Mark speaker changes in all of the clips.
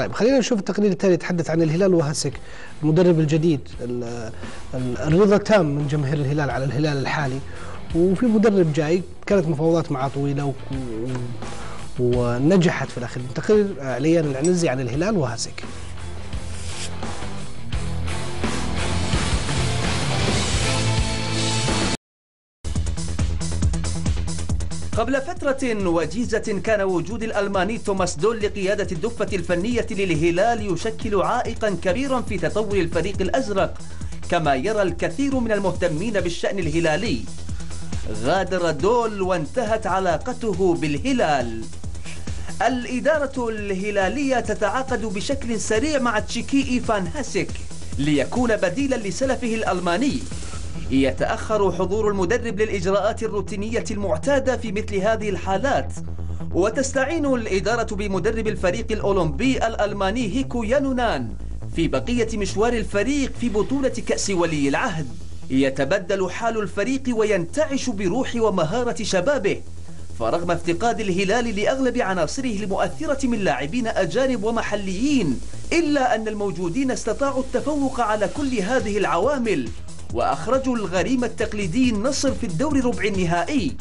Speaker 1: طيب خلينا نشوف التقرير التالي يتحدث عن الهلال وهسك المدرب الجديد ال- ال- الرضا تام من جماهير الهلال على الهلال الحالي وفي مدرب جاي كانت مفاوضات معه طويلة. ونجحت في الأخير تقرير عليان العنزي عن الهلال وهسك
Speaker 2: قبل فترة وجيزة كان وجود الألماني توماس دول لقيادة الدفة الفنية للهلال يشكل عائقا كبيرا في تطور الفريق الأزرق كما يرى الكثير من المهتمين بالشأن الهلالي. غادر دول وانتهت علاقته بالهلال. الإدارة الهلالية تتعاقد بشكل سريع مع تشيكي فان هاسك ليكون بديلا لسلفه الألماني. يتأخر حضور المدرب للإجراءات الروتينية المعتادة في مثل هذه الحالات. وتستعين الإدارة بمدرب الفريق الأولمبي الألماني هيكو يانونان في بقية مشوار الفريق في بطولة كأس ولي العهد. يتبدل حال الفريق وينتعش بروح ومهارة شبابه. فرغم افتقاد الهلال لأغلب عناصره المؤثرة من لاعبين أجانب ومحليين إلا أن الموجودين استطاعوا التفوق على كل هذه العوامل. وأخرجوا الغريم التقليدي النصر في الدور ربع النهائي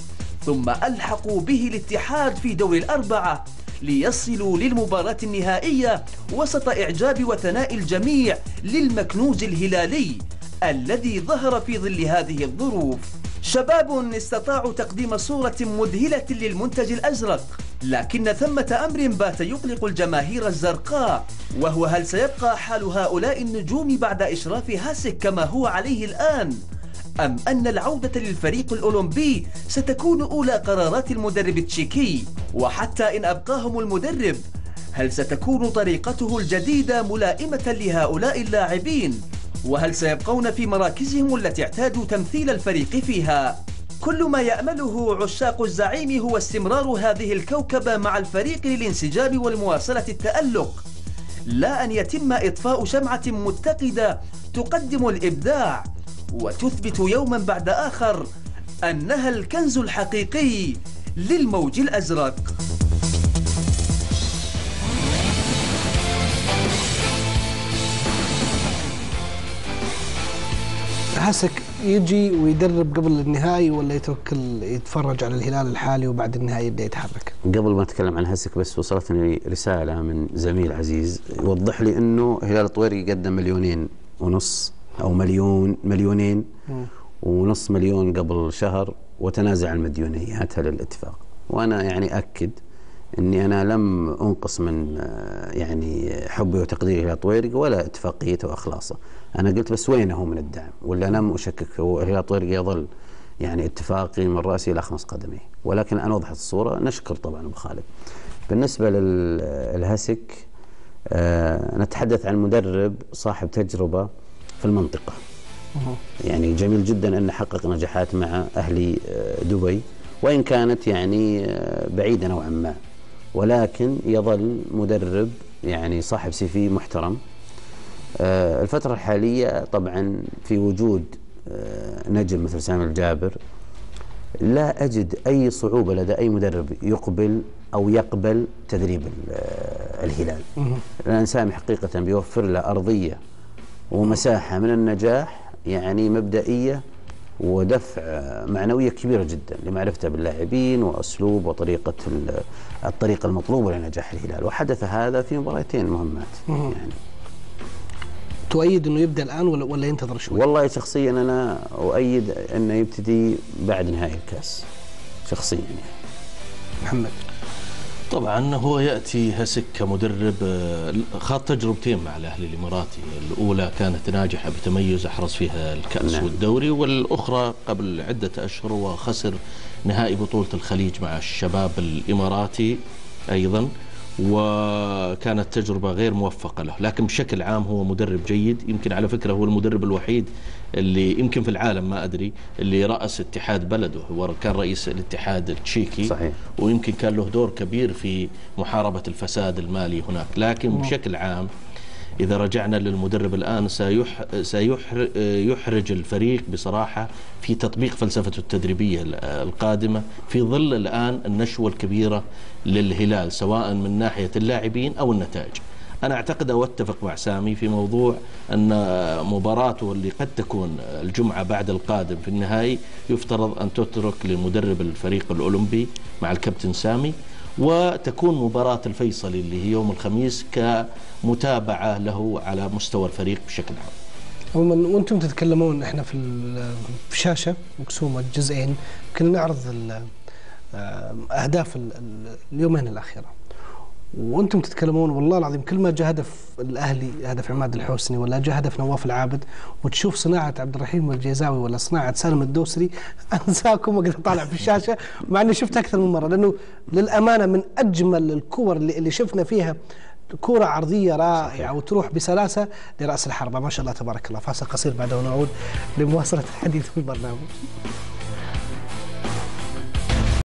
Speaker 2: ثم ألحقوا به الاتحاد في دور الأربعة ليصلوا للمباراة النهائية وسط إعجاب وثناء الجميع للمكنوز الهلالي الذي ظهر في ظل هذه الظروف. شباب استطاعوا تقديم صورة مذهلة للمنتج الأزرق. لكن ثمة أمر بات يقلق الجماهير الزرقاء وهو هل سيبقى حال هؤلاء النجوم بعد إشراف هاسك كما هو عليه الآن؟ أم أن العودة للفريق الأولمبي ستكون أولى قرارات المدرب التشيكي وحتى إن أبقاهم المدرب؟ هل ستكون طريقته الجديدة ملائمة لهؤلاء اللاعبين؟ وهل سيبقون في مراكزهم التي اعتادوا تمثيل الفريق فيها؟ كل ما يأمله عشاق الزعيم هو استمرار هذه الكوكبة مع الفريق للانسجام والمواصلة التألق. لا أن يتم إطفاء شمعة متقدة تقدم الإبداع وتثبت يوما بعد آخر أنها الكنز الحقيقي للموج الأزرق.
Speaker 1: هسك يجي ويدرب قبل النهائي ولا يترك ال- يتفرج على الهلال الحالي وبعد النهائي يبدأ يتحرك؟
Speaker 3: قبل ما أتكلم عن هسك بس وصلتني رسالة من زميل عزيز يوضح لي إنه هلال الطويري قدم مليونين ونص أو مليون مليونين ونص مليون قبل شهر وتنازع عن مديونياتها للاتفاق. وأنا يعني أكد إني أنا لم أنقص من آه، يعني حبي وتقديري الطويري ولا اتفاقيته وأخلاصه. أنا قلت بس وين هو من الدعم؟ ولا لم أشكك هو هلال الطويري يظل يعني اتفاقي من رأسي إلى خمس قدمي ولكن أنا وضحت الصورة نشكر طبعا أبو خالد. بالنسبة للهسك آه نتحدث عن مدرب صاحب تجربة في المنطقة. يعني جميل جدا انه حقق نجاحات مع أهلي آه، دبي وإن كانت يعني بعيدة نوعا ما. ولكن يظل مدرب يعني صاحب سي في محترم. آه، الفترة الحالية طبعا في وجود آه، نجم مثل سامي الجابر لا أجد أي صعوبة لدى أي مدرب يقبل أو يقبل تدريب آه، الهلال. لأن سامي حقيقة بيوفر له أرضية ومساحة من النجاح يعني مبدئية ودفع معنوية كبيرة جدا لمعرفته باللاعبين وأسلوب وطريقة ال- الطريقة المطلوبه لنجاح الهلال. وحدث هذا في مباراتين مهمات. يعني
Speaker 1: تؤيد إنه يبدأ الآن ولا ولا ينتظر شوي؟
Speaker 3: والله شخصيا أنا أؤيد أنه يبتدي بعد نهائي الكأس. شخصيا يعني.
Speaker 1: محمد.
Speaker 4: طبعا هو يأتي هسك كمدرب آه، خاض تجربتين مع الأهلي الإماراتي، الأولى كانت ناجحة بتميز أحرز فيها الكأس
Speaker 3: نعم.
Speaker 4: والدوري والأخرى قبل عدة أشهر وخسر نهائي بطولة الخليج مع الشباب الإماراتي أيضا وكانت تجربة غير موفقة له لكن بشكل عام هو مدرب جيد. يمكن على فكرة هو المدرب الوحيد اللي يمكن في العالم ما أدري اللي رأس اتحاد بلده. هو كان رئيس الاتحاد التشيكي
Speaker 3: صحيح.
Speaker 4: ويمكن كان له دور كبير في محاربة الفساد المالي هناك. لكن بشكل عام إذا رجعنا للمدرب الآن سيح سيحر يحرج الفريق بصراحة في تطبيق فلسفته التدريبية ال- القادمة في ظل الآن النشوة الكبيرة للهلال سواء من ناحية اللاعبين أو النتائج. أنا أعتقد أو أتفق مع سامي في موضوع أن مباراته اللي قد تكون الجمعة بعد القادم في النهائي يفترض أن تترك لمدرب الفريق الأولمبي مع الكابتن سامي. وتكون مباراة الفيصل اللي هي يوم الخميس كمتابعة له على مستوى الفريق بشكل عام.
Speaker 1: عموما وأنتم تتكلمون إحنا في ال- في شاشه مقسومة جزئين كنا نعرض آه، أهداف ال- ال- اليومين الأخيرة. وأنتم تتكلمون والله العظيم كل ما جاء هدف الأهلي هدف عماد الحوسني ولا جاء هدف نواف العابد وتشوف صناعة عبد الرحيم الجيزاوي ولا صناعة سالم الدوسري أنساكم وقت طالع في الشاشة مع إني شفت أكثر من مرة لأنه للأمانة من أجمل الكور اللي, اللي شفنا فيها كرة عرضية رائعة وتروح بسلاسة لرأس الحربة. ما شاء الله تبارك الله. فاصل قصير بعده ونعود لمواصلة الحديث في البرنامج.